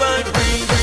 I'm world,